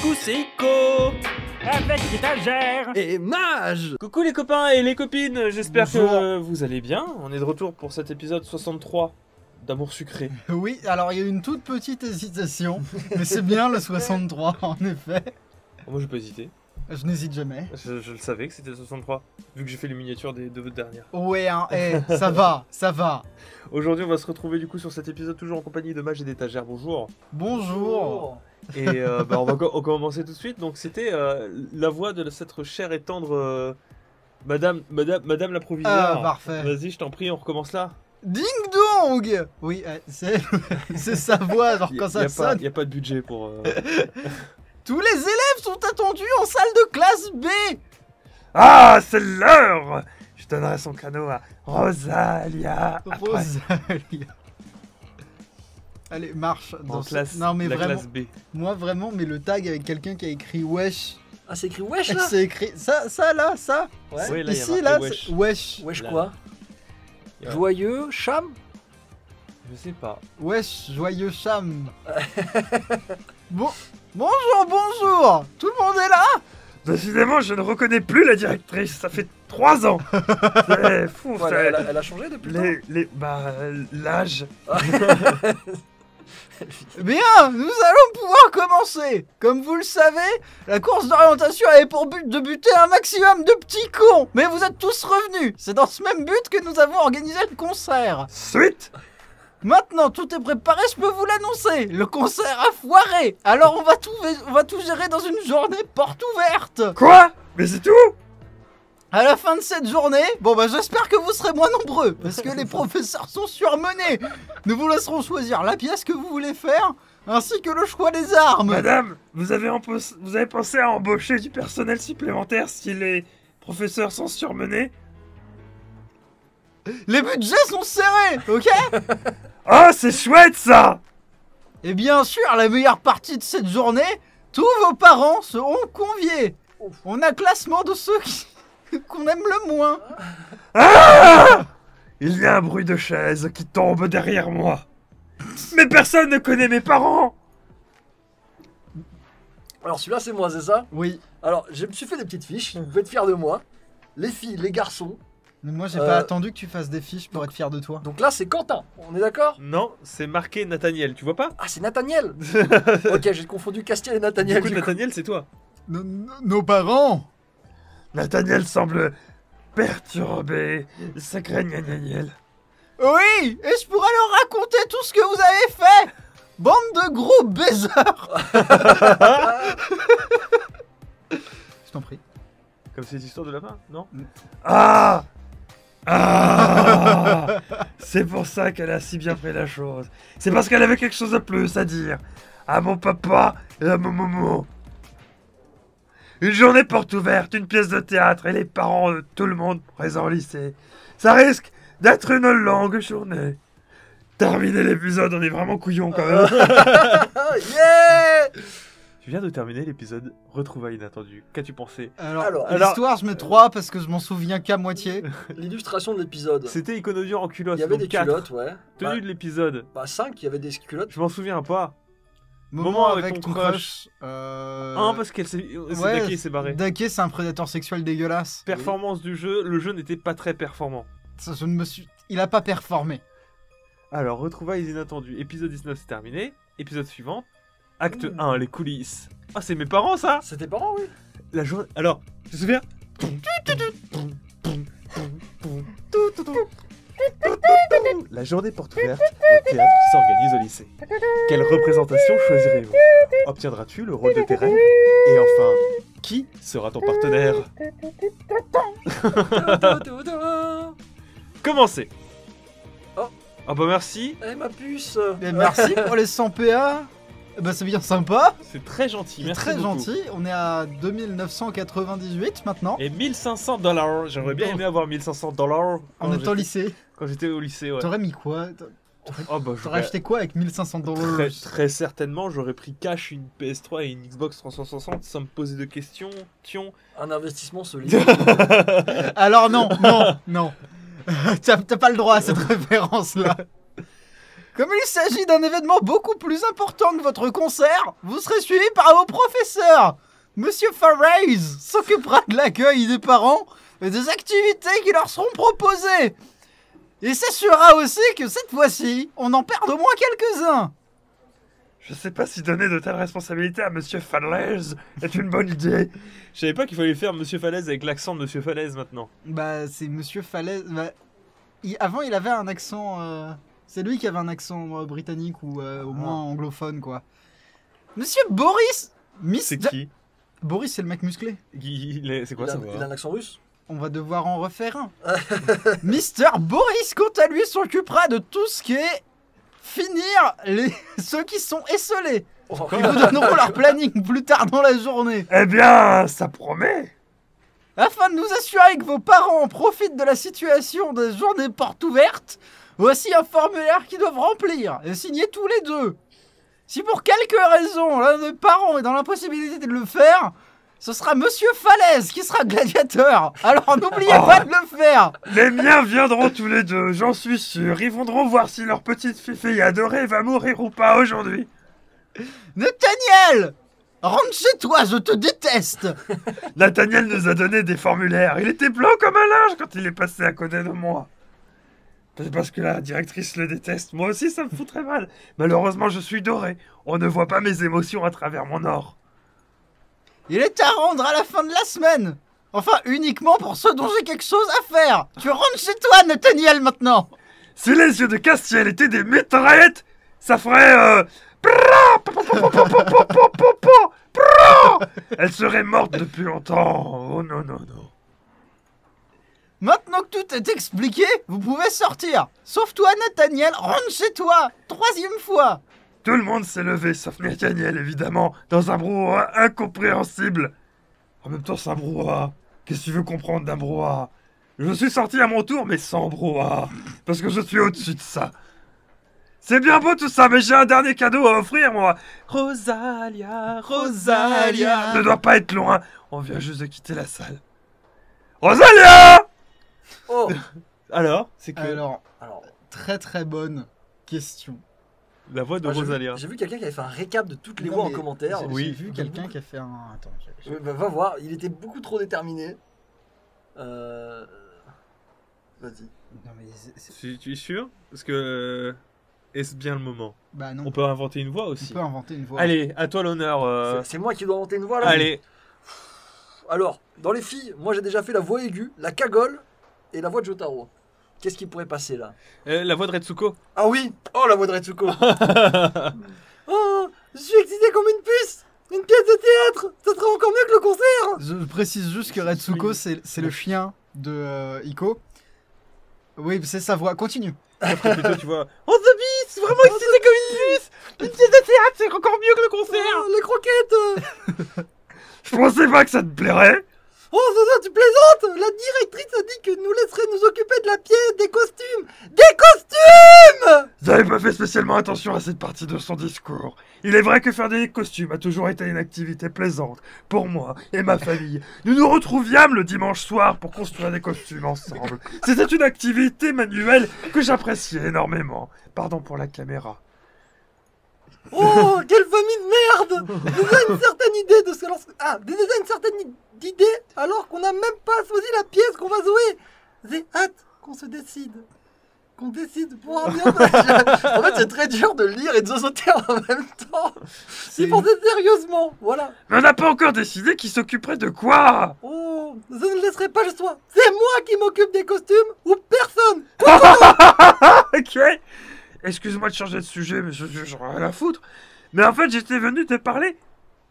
Coucou, c'est Ico Avec étagère Et Mage Coucou les copains et les copines, j'espère que vous allez bien. On est de retour pour cet épisode 63 d'Amour sucré. Oui, alors il y a eu une toute petite hésitation, mais c'est bien le 63 en effet. Oh, moi j'ai pas hésité, Je n'hésite jamais. je, je le savais que c'était le 63, vu que j'ai fait les miniatures des, de votre dernière. Ouais, hein, eh, ça va, ça va. Aujourd'hui on va se retrouver du coup sur cet épisode toujours en compagnie de Mage et d'étagère, bonjour. Bonjour. Et euh, bah, on va co- on commencer tout de suite, donc c'était euh, la voix de cette chère et tendre euh, Madame, Madame, Madame la Ah, proviseure. parfait. Vas-y, je t'en prie, on recommence là. Ding dong Oui, c'est c'est sa voix, genre quand y ça a pas, sonne. y a pas de budget pour. euh, Tous les élèves sont attendus en salle de classe B Ah, c'est l'heure Je donnerai son canot à Rosalia. après. Rosalia. Allez, marche. en Dans ce- classe, Non mais la vraiment, classe B. moi vraiment, mais le tag avec quelqu'un qui a écrit wesh. Ah, c'est écrit wesh là C'est écrit ça, ça là, ça. Ouais. Oui, là, y a Ici là, wesh. c'est- wesh. Wesh quoi Joyeux, cham Je sais pas. Wesh, joyeux cham. bon, bonjour, bonjour. Tout le monde est là Décidément, je ne reconnais plus la directrice. Ça fait trois ans. C'est fou. Elle, a, elle a changé depuis le les, les, bah, l'âge. Bien, nous allons pouvoir commencer. Comme vous le savez, la course d'orientation avait pour but de buter un maximum de petits cons. Mais vous êtes tous revenus. C'est dans ce même but que nous avons organisé le concert. Suite Maintenant, tout est préparé, je peux vous l'annoncer. Le concert a foiré. Alors on va tout, on va tout gérer dans une journée porte ouverte. Quoi? Mais c'est tout? À la fin de cette journée, bon bah j'espère que vous serez moins nombreux, parce que les professeurs sont surmenés. Nous vous laisserons choisir la pièce que vous voulez faire, ainsi que le choix des armes. Madame, vous avez, vous avez pensé à embaucher du personnel supplémentaire si les professeurs sont surmenés? Les budgets sont serrés, ok? Oh, c'est chouette ça Et bien sûr, la meilleure partie de cette journée, tous vos parents seront conviés. On a classement de ceux qui... qu'on aime le moins. Ah Il y a un bruit de chaise qui tombe derrière moi. Mais personne ne connaît mes parents Alors celui-là c'est moi, c'est ça? Oui, Alors je me suis fait des petites fiches, vous pouvez être fiers de moi. Les filles, les garçons. mais moi j'ai Euh. pas attendu que tu fasses des fiches pour être fier de toi. Donc là c'est Quentin, on est d'accord? Non, c'est marqué Nathaniel, tu vois pas? Ah c'est Nathaniel Ok, j'ai confondu Castiel et Du Nathaniel. coup, du coup. Nathaniel, c'est toi. Nos parents Nathaniel semble perturbé. Sacré Nathaniel. Oui, et je pourrais leur raconter tout ce que vous avez fait Bande de gros baiseurs Je t'en prie. Comme cette histoire de lapin, non Ah Ah C'est pour ça qu'elle a si bien fait la chose. C'est parce qu'elle avait quelque chose de plus à dire. À mon papa et à mon maman. Une journée porte ouverte, une pièce de théâtre et les parents de tout le monde présent au lycée. Ça risque d'être une longue journée. Terminer l'épisode, on est vraiment couillon quand même. Ah, yeah Tu viens de terminer l'épisode Retrouvailles inattendues. Qu'as-tu pensé Alors, Alors, l'histoire, je mets 3 parce que je m'en souviens qu'à moitié. L'illustration de l'épisode. C'était Iconodion en culotte. Il y avait donc des quatre. culottes, ouais. Tenue Bah, de l'épisode. bah 5, il y avait des culottes. Je m'en souviens pas. Moment, Moment avec avec, ton ton crush. crush. Euh... Un, parce qu'elle s'est. Ouais, s'est barré. Dake, c'est un prédateur sexuel dégueulasse. Performance du jeu, le jeu n'était pas très performant. Ça, je ne me suis... Il a pas performé. Alors, retrouvailles inattendues. Épisode 19, c'est terminé. Épisode suivant. Acte Mmh. 1, les coulisses. Ah, c'est mes parents, ça C'est tes parents, oui La journée. Alors, tu te souviens? La journée porte ouverte au théâtre qui s'organise au lycée. Quelle représentation choisirez-vous? Obtiendras-tu le rôle de tes rêves? Et enfin, qui sera ton partenaire? Commencez Oh. Ah bah merci, Eh ma puce Et merci pour les 100 PA. Bah, c'est bien sympa. c'est très gentil, C'est merci très beaucoup. gentil. On est à 2998 maintenant. Et 1500 dollars, j'aurais bien Non. aimé avoir 1500 dollars En étant lycée. Quand j'étais au lycée, ouais. T'aurais mis quoi Oh bah T'aurais j'aurais acheté quoi avec 1500 dollars très, très certainement j'aurais pris cash une PS3 et une Xbox 360 sans me poser de questions. Tion. Un investissement solide. Alors non, non, non. T'as t'as pas le droit à cette référence là. Comme il s'agit d'un événement beaucoup plus important que votre concert, vous serez suivi par vos professeurs. Monsieur Farrays s'occupera de l'accueil des parents et des activités qui leur seront proposées. Et s'assurera aussi que cette fois-ci, on en perd au moins quelques-uns. Je sais pas si donner de telles responsabilités à Monsieur Falaise est une bonne idée. Je savais pas qu'il fallait faire Monsieur Falaise avec l'accent de Monsieur Falaise maintenant. Bah, c'est Monsieur Falaise. bah, il- Avant, il avait un accent. euh, C'est lui qui avait un accent euh, britannique ou euh, au moins anglophone, quoi. Monsieur Boris Miss C'est qui? Boris, c'est le mec musclé. C'est quoi il, a, ça il a un accent russe? On va devoir en refaire un. Mister Boris, quant à lui, s'occupera de tout ce qui est finir les... ceux qui sont esselés. Oh, Ils vous donneront leur planning plus tard dans la journée. Eh bien, ça promet. Afin de nous assurer que vos parents profitent de la situation des journées portes ouvertes, voici un formulaire qu'ils doivent remplir et signer tous les deux. Si pour quelque raison l'un des parents est dans l'impossibilité de le faire, ce sera Monsieur Falaise qui sera gladiateur. Alors n'oubliez Oh. pas de le faire. Les miens viendront tous les deux, j'en suis sûr. Ils viendront voir si leur petite fille adorée va mourir ou pas aujourd'hui. Nathaniel Rentre chez toi, je te déteste Nathaniel nous a donné des formulaires. Il était blanc comme un linge quand il est passé à côté de moi. C'est parce que la directrice le déteste. Moi aussi, ça me fout très mal. Malheureusement, je suis doré. On ne voit pas mes émotions à travers mon or. Il est à rendre à la fin de la semaine Enfin, uniquement pour ceux dont j'ai quelque chose à faire Tu rentres chez toi, Nathaniel, maintenant Si les yeux de Castiel étaient des mitraillettes, ça ferait... Euh... Elle serait morte depuis longtemps Oh non, non, non Maintenant que tout est expliqué, vous pouvez sortir Sauf toi, Nathaniel, rentre chez toi Troisième fois tout le monde s'est levé, sauf Nathaniel, évidemment, dans un brouhaha incompréhensible. En même temps, c'est un brouhaha. Qu'est-ce que tu veux comprendre d'un brouhaha? Je suis sorti à mon tour, mais sans brouhaha. Parce que je suis au-dessus de ça. C'est bien beau tout ça, mais j'ai un dernier cadeau à offrir, moi. Rosalia, Rosalia. Ne doit pas être loin. On vient juste de quitter la salle. Rosalia Oh Alors C'est que Alors, Alors, très très bonne question. La voix de ah, j'ai vu- Rosalia. j'ai vu quelqu'un qui avait fait un récap de toutes les Non, voix en commentaire. J'ai Oui. j'ai vu quelqu'un qui a fait un... Attends, j'ai- j'ai- Euh, bah, va voir, il était beaucoup trop déterminé. Euh... Vas-y. Non mais... Tu, tu es sûr Parce que euh, est-ce bien le moment? Bah non, On peut inventer une voix on aussi. peut inventer une voix. Allez, à toi l'honneur. euh, C'est- C'est moi qui dois inventer une voix là Allez, Alors, dans les filles, moi j'ai déjà fait la voix aiguë, la cagole et la voix de Jotaro. Qu'est-ce qui pourrait passer là? Euh, la voix de Retsuko. Ah oui Oh la voix de Retsuko Oh Je suis excité comme une puce Une pièce de théâtre Ça sera encore mieux que le concert Je précise juste que Retsuko, c'est c'est le chien de euh, Iko. Oui, c'est sa voix. Continue. Après, plutôt, tu vois. On the beast Vraiment excité comme une puce Une pièce de théâtre, c'est encore mieux que le concert Oh, Les croquettes Je pensais pas que ça te plairait. Oh Zozo, tu plaisantes La directrice a dit que nous laisserait nous occuper de la pièce, des costumes Des costumes J'avais pas fait spécialement attention à cette partie de son discours. Il est vrai que faire des costumes a toujours été une activité plaisante pour moi et ma famille. Nous nous retrouviâmes le dimanche soir pour construire des costumes ensemble. C'était une activité manuelle que j'appréciais énormément. Pardon pour la caméra. Oh, quelle famille de merde Déjà une certaine idée de ce que... lorsque- Ah, déjà une certaine idée alors qu'on n'a même pas choisi la pièce qu'on va jouer J'ai hâte qu'on se décide. Qu'on décide pour un bien. en fait, c'est très dur de lire et de zozoter en même temps. Il pensait sérieusement, voilà. Mais on n'a pas encore décidé qui s'occuperait de quoi Oh, je ne laisserai pas le choix. C'est moi qui m'occupe des costumes ou personne. Ok Excuse-moi de changer de sujet, mais je je- j'en ai rien à foutre. Mais en fait, j'étais venu te parler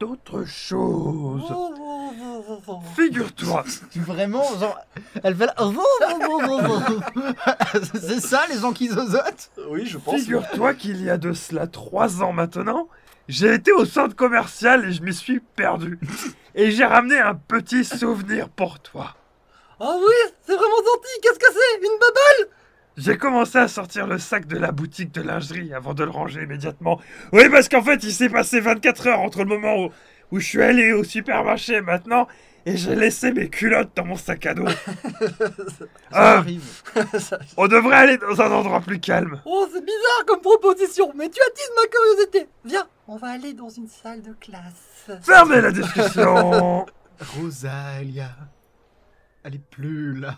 d'autre chose. Oh, oh, oh, oh, oh. Figure-toi, Vraiment, genre, elle fait la... c'est ça, les zozotent Oui, je pense. Figure-toi qu'il y a de cela trois ans maintenant, j'ai été au centre commercial et je m'y suis perdu. Et j'ai ramené un petit souvenir pour toi. Ah oui, c'est vraiment gentil. Qu'est-ce que c'est? Une baba J'ai commencé à sortir le sac de la boutique de lingerie avant de le ranger immédiatement. Oui, parce qu'en fait, il s'est passé 24 heures entre le moment où, où je suis allé au supermarché et maintenant. et j'ai laissé mes culottes dans mon sac à dos. Ça Ah, arrive. On devrait aller dans un endroit plus calme. Oh, c'est bizarre comme proposition, mais tu attises ma curiosité. Viens, on va aller dans une salle de classe. Fermez la discussion. Rosalia. Elle est plus là.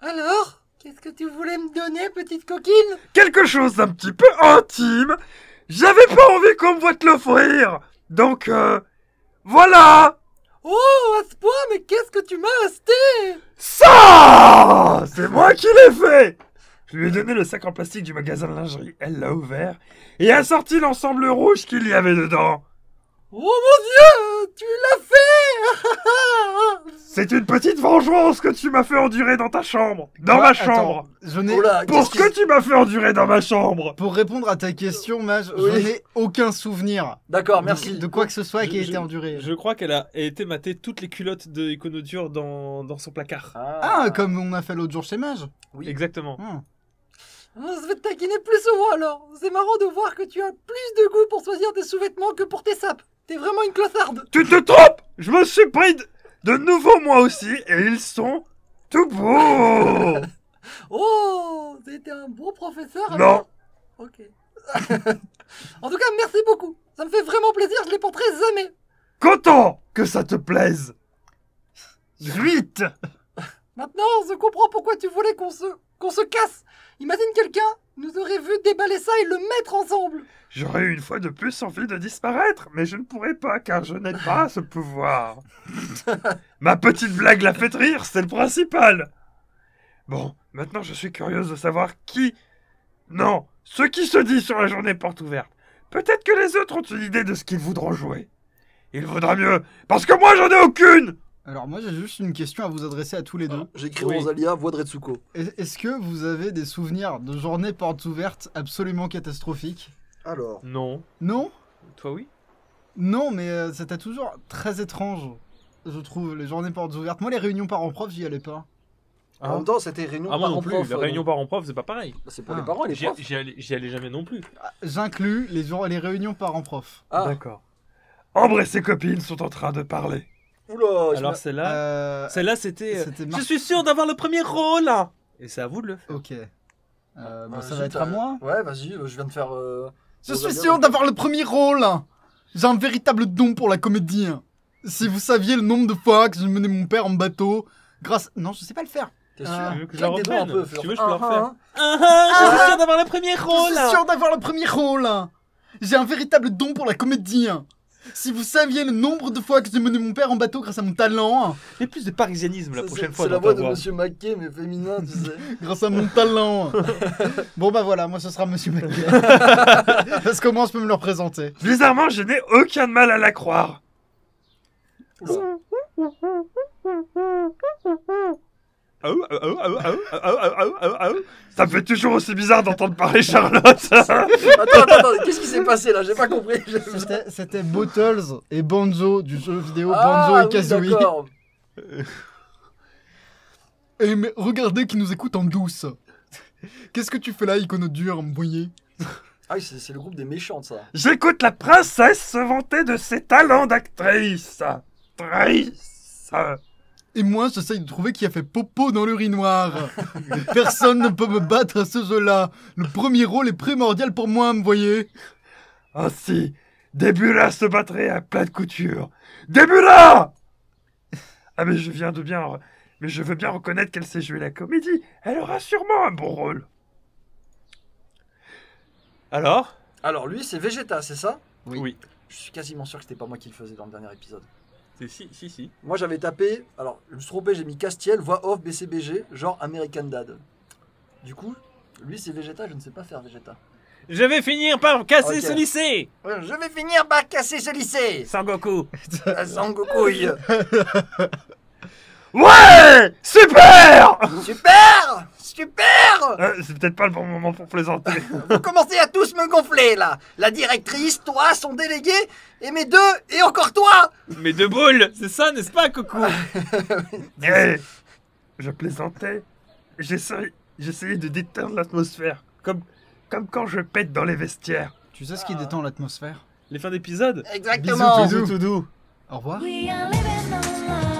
Alors, qu'est-ce que tu voulais me donner, petite coquine? Quelque chose d'un petit peu intime. J'avais pas envie qu'on me voie te l'offrir. Donc, euh, voilà. Oh, à ce point, mais qu'est-ce que tu m'as acheté? Ça C'est moi qui l'ai fait Je lui ai donné le sac en plastique du magasin de lingerie, elle l'a ouvert, et a sorti l'ensemble rouge qu'il y avait dedans. Oh mon dieu, tu l'as fait C'est une petite vengeance que tu m'as fait endurer dans ta chambre Dans Quoi ma Attends, chambre Je n'ai. Pour ce que tu m'as fait endurer dans ma chambre Pour répondre à ta question, Mage, je n'ai aucun souvenir D'accord, de- merci. de quoi que ce soit qui a Je- été je- enduré. Je crois qu'elle a été mater toutes les culottes de Iconodure dans, dans son placard. Ah, comme on a fait l'autre jour chez Mage. Oui. Exactement. Hmm. On se fait taquiner plus souvent alors. C'est marrant de voir que tu as plus de goût pour choisir tes sous-vêtements que pour tes sapes. T'es vraiment une clossarde. Tu te trompes Je me suis pris de, de nouveau moi aussi, et ils sont tout beaux Oh, c'était un bon professeur. Non Ok. en tout cas, merci beaucoup. Ça me fait vraiment plaisir, je les porterai jamais. Content que ça te plaise Vite Maintenant, je comprends pourquoi tu voulais qu'on se, qu'on se casse. Imagine quelqu'un nous aurait vu déballer ça et le mettre ensemble. J'aurais eu une fois de plus envie de disparaître, mais je ne pourrais pas car je n'ai pas ce pouvoir. Ma petite blague l'a fait rire, c'est le principal. Bon, maintenant je suis curieuse de savoir qui... Non, ce qui se dit sur la journée porte ouverte. Peut-être que les autres ont une idée de ce qu'ils voudront jouer. Il vaudra mieux, parce que moi j'en ai aucune Alors moi j'ai juste une question à vous adresser à tous les deux. J'écris Oui. Rosalia, voix de Retsuko. Est- Est-ce que vous avez des souvenirs de journées portes ouvertes absolument catastrophiques? Alors, Non. Non? Toi, oui? Non, mais euh, c'était toujours très étrange, je trouve, les journées portes ouvertes. Moi les réunions parents-prof, j'y allais pas. en même temps, c'était réunion Ah, moi non plus. La euh, réunion parents-prof, c'est pas pareil. bah, C'est pour Ah. les parents et les J'y profs. j'y allais, jamais non plus. Ah, J'inclus les, les réunions parents-prof. Ah, D'accord. Ambre et ses copines sont en train de parler. Oula, Alors me- celle-là, Euh, celle-là c'était. euh, Je suis sûr d'avoir le premier rôle. C'est à vous de le faire. Ok. Euh, bah, Ah, ça va être à euh, moi Ouais, vas-y, je viens de faire. euh, Je suis sûr d'avoir le premier rôle J'ai un véritable don pour la comédie. Si vous saviez le nombre de fois que j'ai mené mon père en bateau, grâce... Non, je sais pas le faire. T'es Ah. sûr veux que je la un peu, Si tu veux, je peux la Ah, refaire. ah, Ah ah, je suis Ah. sûr d'avoir le premier rôle. Je suis sûr d'avoir le premier rôle J'ai un véritable don pour la comédie Si vous saviez le nombre de fois que j'ai mené mon père en bateau grâce à mon talent, Et plus de parisianisme la prochaine fois C'est la voix de. Monsieur Mackay, mais féminin, tu sais. grâce à mon talent Bon bah voilà, moi ce sera Monsieur McKay. Parce qu'au moins je peux me le représenter. Bizarrement, je n'ai aucun mal à la croire. Ah Oh, oh, oh, Ça me fait toujours aussi bizarre d'entendre parler Charlotte. attends, attends, attends, qu'est-ce qui s'est passé là J'ai pas compris. C'était Bottles et Banjo du jeu vidéo ah, Banjo et oui, Kazooie. Et mais regardez qui nous écoute en douce. Qu'est-ce que tu fais là, icône dure, mouillé Ah oui, c'est le groupe des méchantes ça. J'écoute la princesse se vanter de ses talents d'actrice. Trice. Et moi, j'essaye de trouver qui a fait popo dans l'urinoir. Personne ne peut me battre à ce jeu-là. Le premier rôle est primordial pour moi, me voyez Ainsi, Débula se battrait à plat de couture. Débula Ah mais je viens de bien... Mais je veux bien reconnaître qu'elle sait jouer la comédie. Elle aura sûrement un bon rôle. Alors? Alors, lui, c'est Vegeta, c'est ça? Oui. Je suis quasiment sûr que c'était pas moi qui le faisais dans le dernier épisode. C'est Si, si, si. Moi, j'avais tapé. Alors, je me suis trompé, j'ai mis Castiel, voix off, BCBG, genre American Dad. Du coup, lui, c'est Vegeta, je ne sais pas faire Vegeta. Je vais finir par casser ce lycée Je vais finir par casser ce lycée Sangoku Sangokouille Ouais Super Super Super Euh, C'est peut-être pas le bon moment pour plaisanter. Vous commencez à tous me gonfler, là La directrice, toi, son délégué, et mes deux, et encore toi Mais de boules C'est ça, n'est-ce pas, Coco Eh, je plaisantais. J'essayais j'essayais de détendre l'atmosphère. Comme, comme quand je pète dans les vestiaires. Tu sais ce qui détend l'atmosphère? Les fins d'épisode? Exactement Bisous, Tout doux. Au revoir. We are